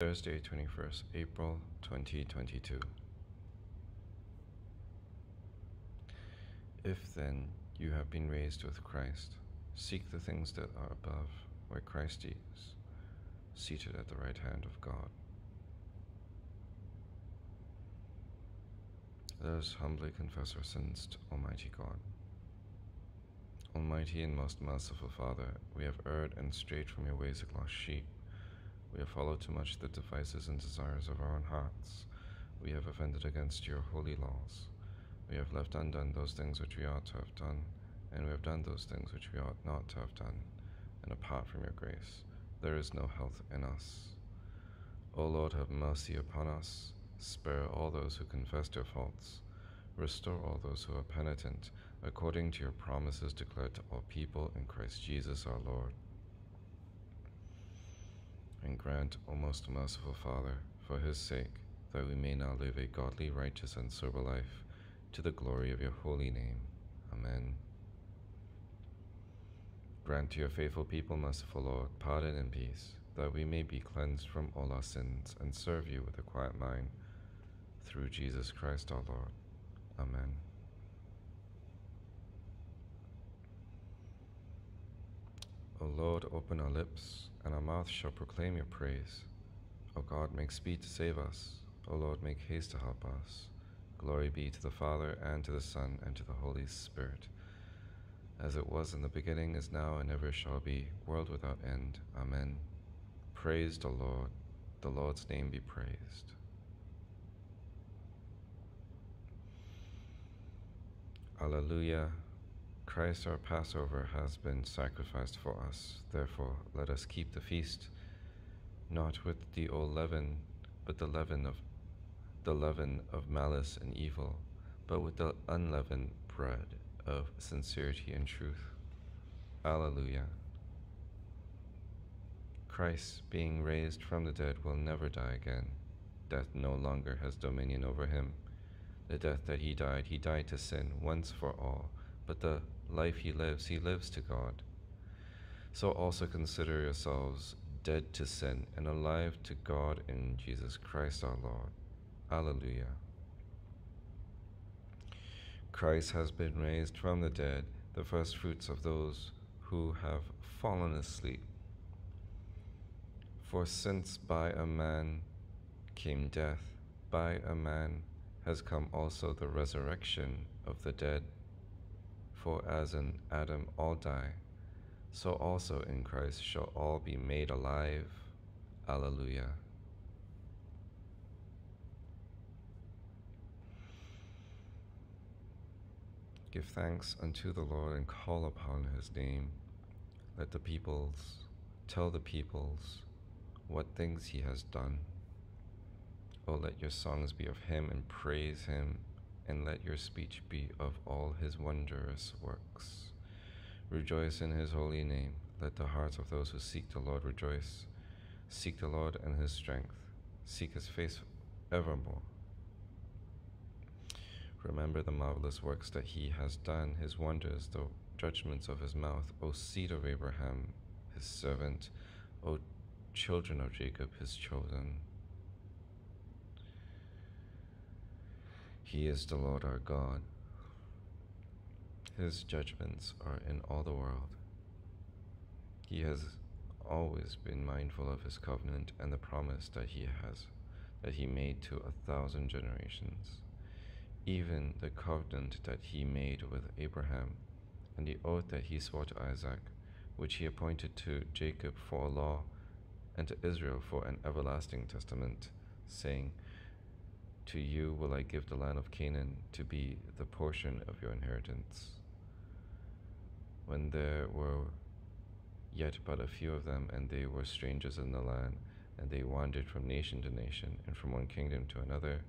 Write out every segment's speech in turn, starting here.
Thursday, 21st April 2022. If then you have been raised with Christ, seek the things that are above, where Christ is, seated at the right hand of God. Let us humbly confess our sins to Almighty God. Almighty and most merciful Father, we have erred and strayed from your ways like lost sheep. We have followed too much the devices and desires of our own hearts. We have offended against your holy laws. We have left undone those things which we ought to have done, and we have done those things which we ought not to have done. And apart from your grace, there is no health in us. O Lord, have mercy upon us. Spare all those who confess their faults. Restore all those who are penitent, according to your promises declared to all people in Christ Jesus our Lord. And grant, O most merciful Father, for his sake, that we may now live a godly, righteous, and sober life, to the glory of your holy name. Amen. Grant to your faithful people, merciful Lord, pardon and peace, that we may be cleansed from all our sins and serve you with a quiet mind through Jesus Christ our Lord. Amen. O Lord, open our lips, and our mouth shall proclaim your praise. O God, make speed to save us. O Lord, make haste to help us. Glory be to the Father, and to the Son, and to the Holy Spirit, as it was in the beginning, is now, and ever shall be, world without end. Amen. Praise the Lord. The Lord's name be praised. Alleluia. Christ our Passover has been sacrificed for us. Therefore, let us keep the feast, not with the old leaven, but the leaven of the leaven of malice and evil, but with the unleavened bread of sincerity and truth. Alleluia. Christ, being raised from the dead, will never die again. Death no longer has dominion over him. The death that he died, he died to sin once for all, but the life he lives, he lives to God. So also consider yourselves dead to sin and alive to God in Jesus Christ our Lord. Alleluia. Christ has been raised from the dead, the first fruits of those who have fallen asleep. For since by a man came death, by a man has come also the resurrection of the dead. For as in Adam all die, so also in Christ shall all be made alive. Alleluia. Give thanks unto the Lord and call upon his name. Let the peoples tell the peoples what things he has done. Oh, let your songs be of him and praise him, and let your speech be of all his wondrous works. Rejoice in his holy name. Let the hearts of those who seek the Lord rejoice. Seek the Lord and his strength. Seek his face evermore. Remember the marvelous works that he has done, his wonders, the judgments of his mouth, O seed of Abraham, his servant, O children of Jacob, his chosen. He is the Lord our God. His judgments are in all the world. He has always been mindful of his covenant and the promise that he has that he made to a thousand generations, even the covenant that he made with Abraham and the oath that he swore to Isaac, which he appointed to Jacob for a law and to Israel for an everlasting testament, saying, to you will I give the land of Canaan to be the portion of your inheritance. When there were yet but a few of them, and they were strangers in the land, and they wandered from nation to nation, and from one kingdom to another,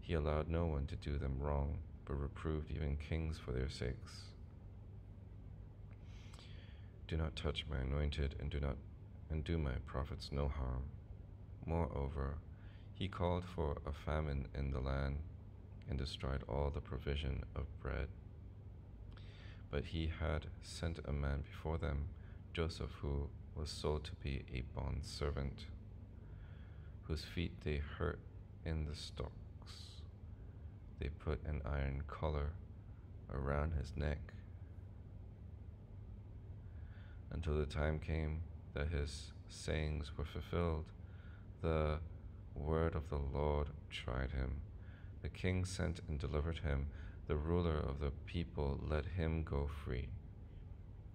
he allowed no one to do them wrong, but reproved even kings for their sakes. Do not touch my anointed, and do not and do my prophets no harm. Moreover, he called for a famine in the land and destroyed all the provision of bread. But he had sent a man before them, Joseph, who was sold to be a bond servant, whose feet they hurt in the stocks. They put an iron collar around his neck until the time came that his sayings were fulfilled. The word of the Lord tried him. The king sent and delivered him. The ruler of the people let him go free.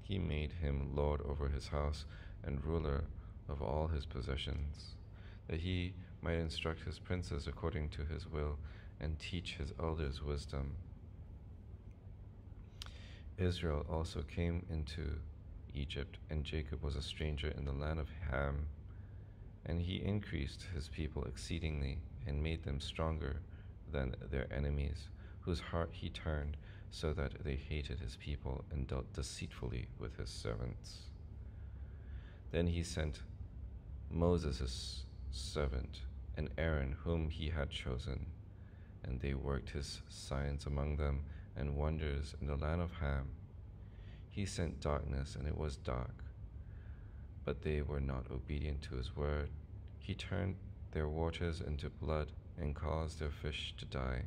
He made him lord over his house and ruler of all his possessions, that he might instruct his princes according to his will and teach his elders wisdom. Israel also came into Egypt, and Jacob was a stranger in the land of Ham. And he increased his people exceedingly, and made them stronger than their enemies, whose heart he turned, so that they hated his people and dealt deceitfully with his servants. Then he sent Moses, servant, and Aaron, whom he had chosen, and they worked his signs among them and wonders in the land of Ham. He sent darkness, and it was dark, but they were not obedient to his word. He turned their waters into blood and caused their fish to die.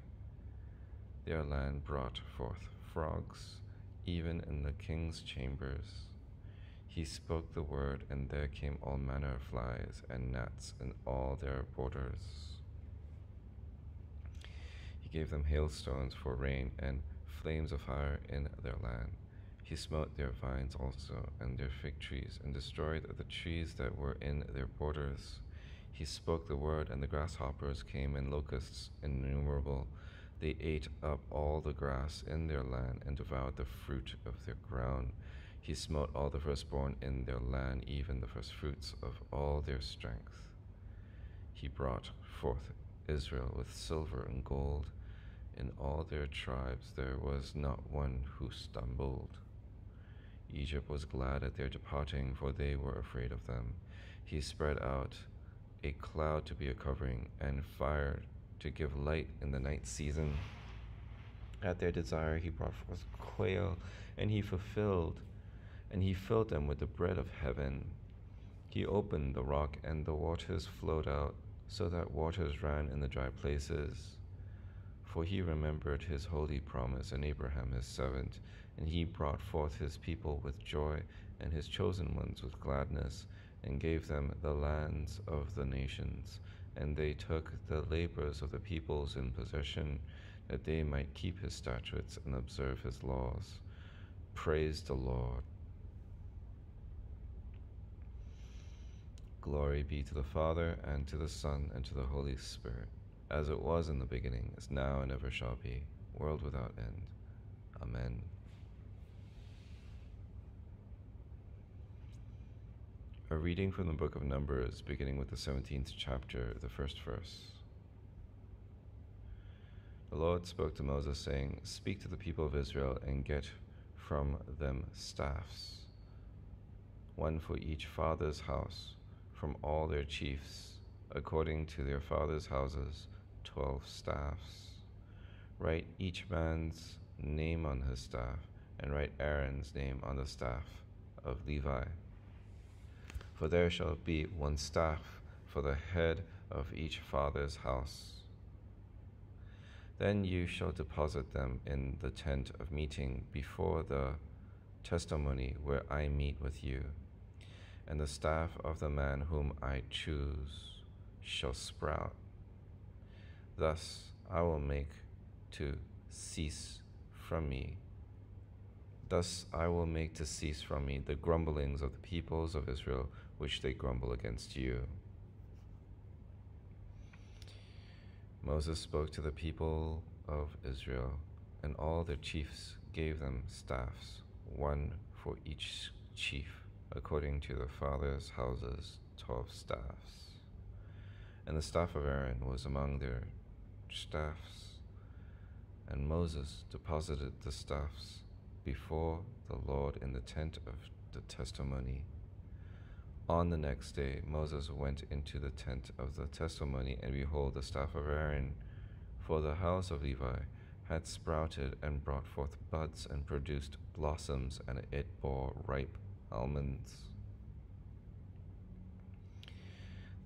Their land brought forth frogs, even in the king's chambers. He spoke the word, and there came all manner of flies and gnats in all their borders. He gave them hailstones for rain and flames of fire in their land. He smote their vines also and their fig trees, and destroyed the trees that were in their borders. He spoke the word, and the grasshoppers came and locusts innumerable. They ate up all the grass in their land and devoured the fruit of their ground. He smote all the firstborn in their land, even the firstfruits of all their strength. He brought forth Israel with silver and gold. In all their tribes there was not one who stumbled. Egypt was glad at their departing, for they were afraid of them. He spread out a cloud to be a covering, and fire to give light in the night season. At their desire, he brought forth quail, and he fulfilled, and he filled them with the bread of heaven. He opened the rock, and the waters flowed out, so that waters ran in the dry places. For he remembered his holy promise and Abraham his servant and he brought forth his people with joy, and his chosen ones with gladness, and gave them the lands of the nations. And they took the labors of the peoples in possession, that they might keep his statutes and observe his laws. Praise the Lord. Glory be to the Father, and to the Son, and to the Holy Spirit, as it was in the beginning, is now, and ever shall be, world without end. Amen. A reading from the book of Numbers, beginning with the 17th chapter, the first verse. The Lord spoke to Moses, saying, Speak to the people of Israel and get from them staffs, one for each father's house, from all their chiefs, according to their father's houses, twelve staffs. Write each man's name on his staff, and write Aaron's name on the staff of Levi for there shall be one staff for the head of each father's house. Then you shall deposit them in the tent of meeting before the testimony where I meet with you. And the staff of the man whom I choose shall sprout. Thus I will make to cease from me. Thus I will make to cease from me the grumblings of the peoples of Israel which they grumble against you. Moses spoke to the people of Israel, and all their chiefs gave them staffs, one for each chief, according to their fathers' houses, twelve staffs. And the staff of Aaron was among their staffs, and Moses deposited the staffs before the Lord in the tent of the testimony on the next day, Moses went into the tent of the testimony, and behold, the staff of Aaron for the house of Levi had sprouted and brought forth buds and produced blossoms, and it bore ripe almonds.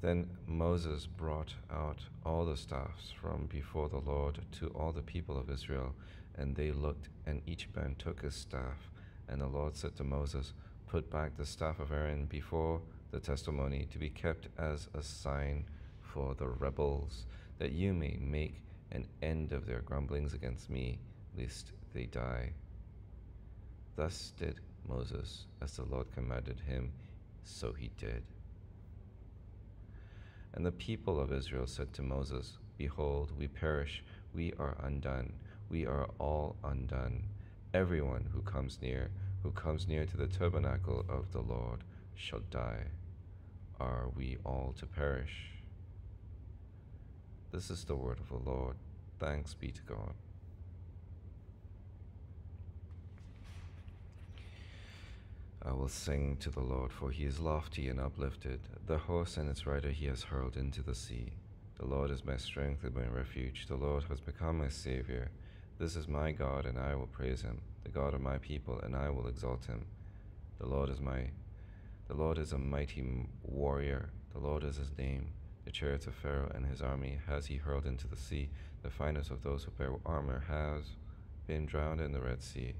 Then Moses brought out all the staffs from before the Lord to all the people of Israel, and they looked, and each man took his staff. And the Lord said to Moses, Put back the staff of Aaron before the testimony to be kept as a sign for the rebels, that you may make an end of their grumblings against me, lest they die. Thus did Moses, as the Lord commanded him, so he did. And the people of Israel said to Moses, Behold, we perish, we are undone, we are all undone. Everyone who comes near, who comes near to the tabernacle of the Lord, shall die. Are we all to perish? This is the word of the Lord. Thanks be to God. I will sing to the Lord, for he is lofty and uplifted. The horse and its rider he has hurled into the sea. The Lord is my strength and my refuge. The Lord has become my Savior. This is my God, and I will praise him, the God of my people, and I will exalt him. The Lord is my the Lord is a mighty warrior. The Lord is his name. The chariots of Pharaoh and his army has he hurled into the sea. The finest of those who bear armor has been drowned in the Red Sea.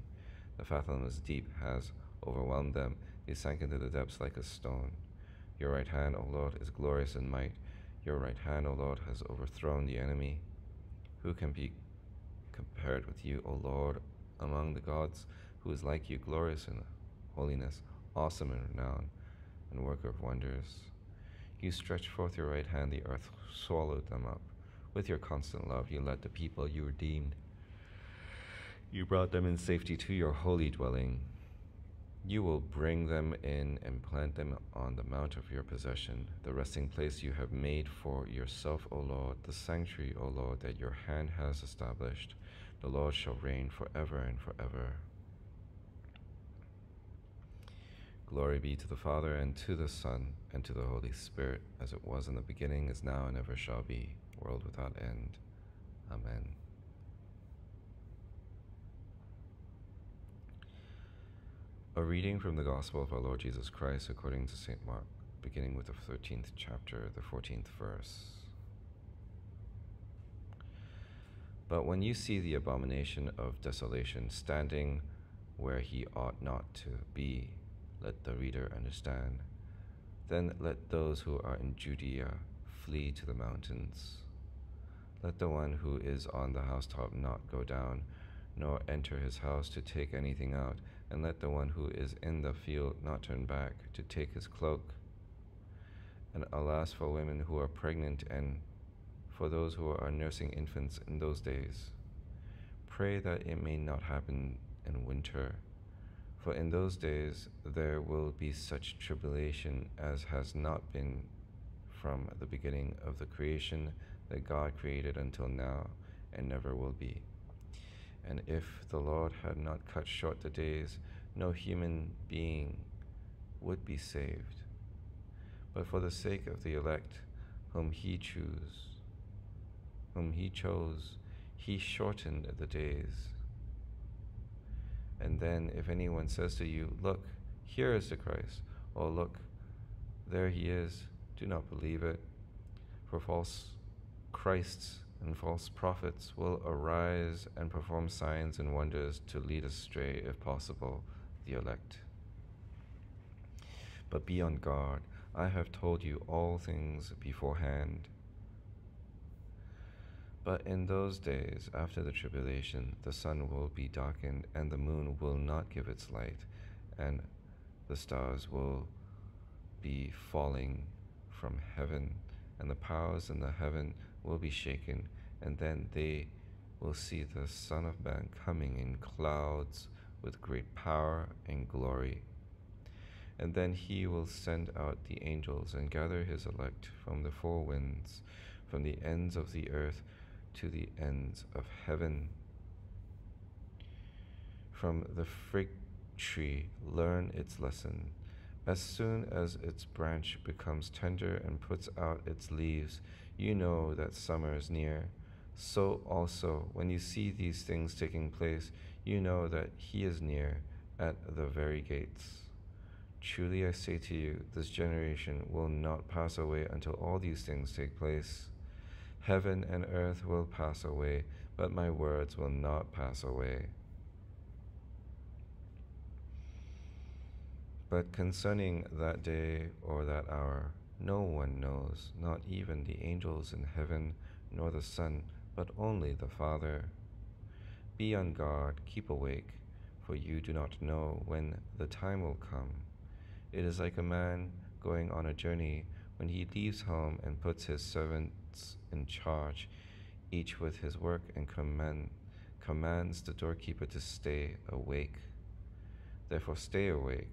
The fathomless deep has overwhelmed them. They sank into the depths like a stone. Your right hand, O Lord, is glorious in might. Your right hand, O Lord, has overthrown the enemy. Who can be compared with you, O Lord, among the gods? Who is like you, glorious in holiness, awesome in renown, and worker of wonders? You stretched forth your right hand, the earth swallowed them up. With your constant love, you led the people you redeemed. You brought them in safety to your holy dwelling. You will bring them in and plant them on the mount of your possession, the resting place you have made for yourself, O Lord, the sanctuary, O Lord, that your hand has established. The Lord shall reign forever and forever. Glory be to the Father, and to the Son, and to the Holy Spirit, as it was in the beginning, is now, and ever shall be, world without end. Amen. A reading from the Gospel of our Lord Jesus Christ according to St. Mark, beginning with the 13th chapter, the 14th verse. But when you see the abomination of desolation standing where he ought not to be, let the reader understand. Then let those who are in Judea flee to the mountains. Let the one who is on the housetop not go down, nor enter his house to take anything out and let the one who is in the field not turn back to take his cloak. And alas for women who are pregnant and for those who are nursing infants in those days. Pray that it may not happen in winter, for in those days there will be such tribulation as has not been from the beginning of the creation that God created until now and never will be. And if the Lord had not cut short the days, no human being would be saved. But for the sake of the elect, whom he chose, whom he chose, he shortened the days. And then, if anyone says to you, Look, here is the Christ, or Look, there he is, do not believe it. For false Christs and false prophets will arise and perform signs and wonders to lead astray, if possible, the elect. But be on guard. I have told you all things beforehand. But in those days, after the tribulation, the sun will be darkened, and the moon will not give its light, and the stars will be falling from heaven, and the powers in the heaven will be shaken, and then they will see the Son of Man coming in clouds with great power and glory. And then he will send out the angels and gather his elect from the four winds, from the ends of the earth to the ends of heaven. From the fig tree, learn its lesson. As soon as its branch becomes tender and puts out its leaves, you know that summer is near. So also, when you see these things taking place, you know that he is near at the very gates. Truly I say to you, this generation will not pass away until all these things take place. Heaven and earth will pass away, but my words will not pass away. But concerning that day or that hour, no one knows, not even the angels in heaven, nor the Son, but only the Father. Be on guard, keep awake, for you do not know when the time will come. It is like a man going on a journey when he leaves home and puts his servants in charge, each with his work, and command, commands the doorkeeper to stay awake. Therefore, stay awake,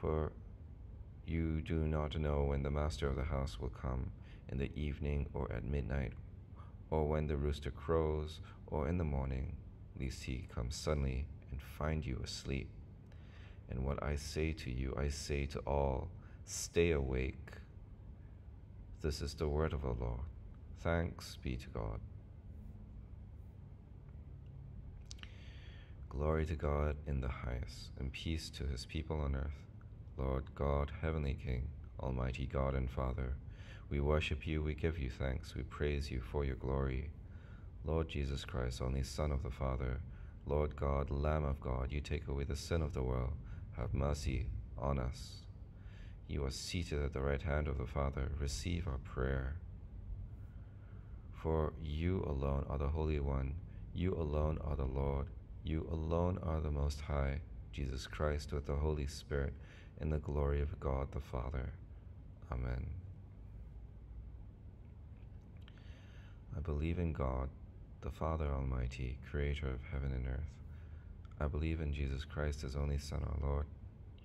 for you do not know when the master of the house will come in the evening or at midnight, or when the rooster crows, or in the morning, lest he come suddenly and find you asleep. And what I say to you, I say to all stay awake. This is the word of the Lord. Thanks be to God. Glory to God in the highest, and peace to his people on earth. Lord God, Heavenly King, Almighty God and Father, we worship you, we give you thanks, we praise you for your glory. Lord Jesus Christ, only Son of the Father, Lord God, Lamb of God, you take away the sin of the world have mercy on us. You are seated at the right hand of the Father. Receive our prayer. For you alone are the Holy One. You alone are the Lord. You alone are the Most High, Jesus Christ, with the Holy Spirit, in the glory of God the Father. Amen. I believe in God, the Father Almighty, creator of heaven and earth. I believe in Jesus Christ, his only Son, our Lord.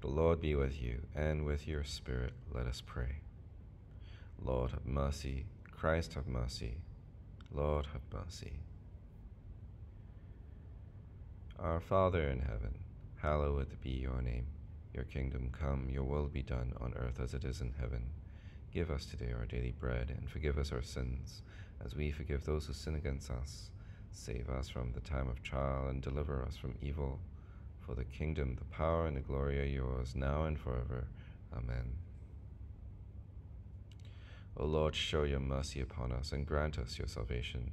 The Lord be with you, and with your spirit. Let us pray. Lord, have mercy. Christ, have mercy. Lord, have mercy. Our Father in heaven, hallowed be your name. Your kingdom come, your will be done on earth as it is in heaven. Give us today our daily bread, and forgive us our sins, as we forgive those who sin against us Save us from the time of trial and deliver us from evil. For the kingdom, the power, and the glory are yours, now and forever. Amen. O Lord, show your mercy upon us and grant us your salvation.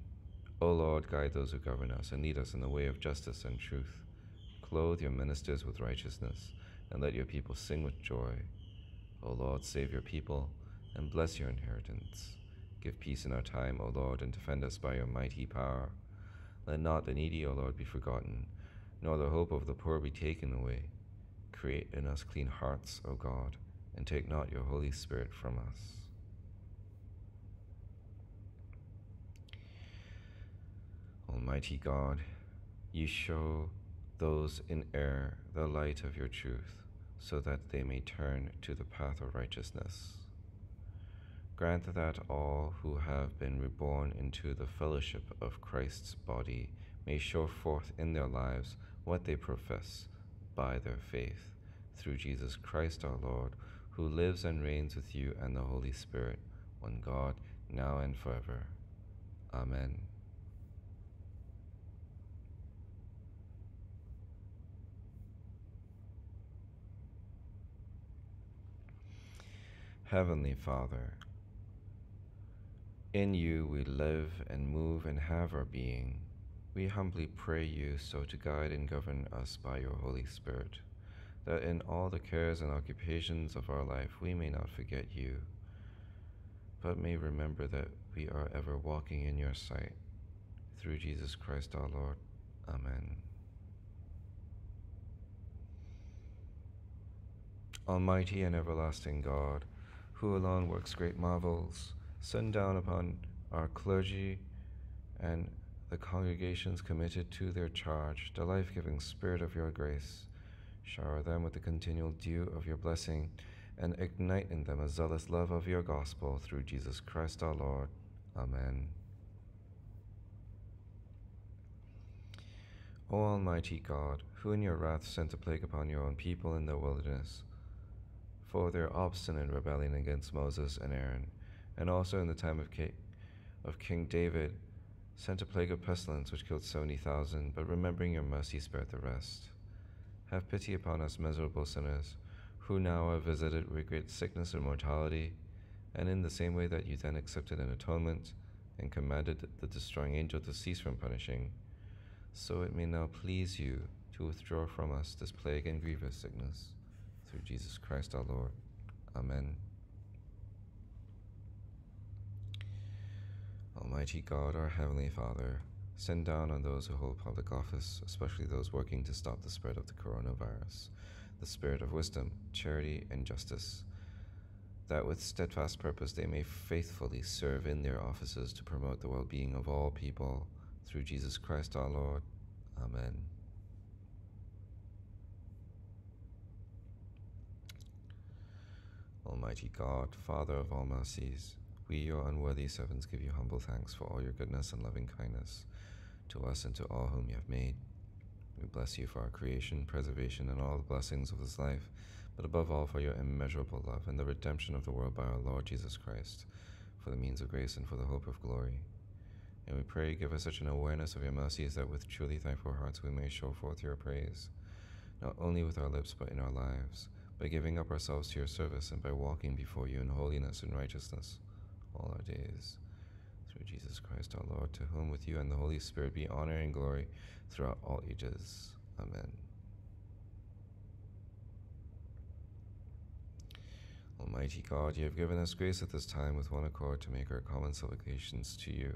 O Lord, guide those who govern us and lead us in the way of justice and truth. Clothe your ministers with righteousness and let your people sing with joy. O Lord, save your people and bless your inheritance. Give peace in our time, O Lord, and defend us by your mighty power. Let not the needy, O Lord, be forgotten, nor the hope of the poor be taken away. Create in us clean hearts, O God, and take not your Holy Spirit from us. Almighty God, you show those in error the light of your truth, so that they may turn to the path of righteousness. Grant that all who have been reborn into the fellowship of Christ's body may show forth in their lives what they profess by their faith, through Jesus Christ our Lord, who lives and reigns with you and the Holy Spirit, one God, now and forever. Amen. Heavenly Father, in you we live and move and have our being. We humbly pray you so to guide and govern us by your Holy Spirit, that in all the cares and occupations of our life we may not forget you, but may remember that we are ever walking in your sight. Through Jesus Christ our Lord. Amen. Almighty and everlasting God, who alone works great marvels, send down upon our clergy and the congregations committed to their charge the life giving spirit of your grace, Shower them with the continual dew of your blessing, and ignite in them a zealous love of your gospel through Jesus Christ our Lord. Amen. O Almighty God, who in your wrath sent a plague upon your own people in the wilderness, for their obstinate rebellion against Moses and Aaron, and also in the time of, of King David, sent a plague of pestilence which killed seventy thousand, but remembering your mercy spared the rest. Have pity upon us, miserable sinners, who now are visited with great sickness and mortality, and in the same way that you then accepted an atonement and commanded the destroying angel to cease from punishing, so it may now please you to withdraw from us this plague and grievous sickness. Through Jesus Christ our Lord. Amen. Almighty God, our Heavenly Father, Send down on those who hold public office, especially those working to stop the spread of the coronavirus, the spirit of wisdom, charity, and justice, that with steadfast purpose they may faithfully serve in their offices to promote the well being of all people through Jesus Christ our Lord. Amen. Almighty God, Father of all mercies, we, your unworthy servants, give you humble thanks for all your goodness and loving kindness to us and to all whom you have made. We bless you for our creation, preservation, and all the blessings of this life, but above all for your immeasurable love and the redemption of the world by our Lord Jesus Christ, for the means of grace and for the hope of glory. And we pray, you give us such an awareness of your mercies that with truly thankful hearts we may show forth your praise, not only with our lips but in our lives, by giving up ourselves to your service and by walking before you in holiness and righteousness all our days. Through Jesus Christ our Lord, to whom with you and the Holy Spirit be honor and glory throughout all ages. Amen. Almighty God, you have given us grace at this time with one accord to make our common supplications to you,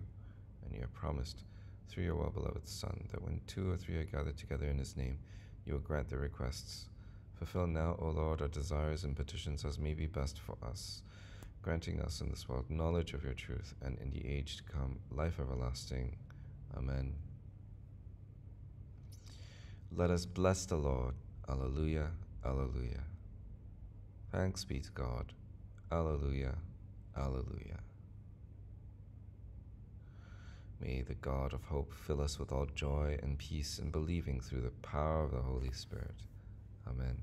and you have promised, through your well beloved Son, that when two or three are gathered together in his name, you will grant their requests. Fulfill now, O Lord, our desires and petitions as may be best for us granting us in this world knowledge of your truth, and in the age to come, life everlasting. Amen. Let us bless the Lord. Alleluia, Alleluia. Thanks be to God. Alleluia, Alleluia. May the God of hope fill us with all joy and peace in believing through the power of the Holy Spirit. Amen.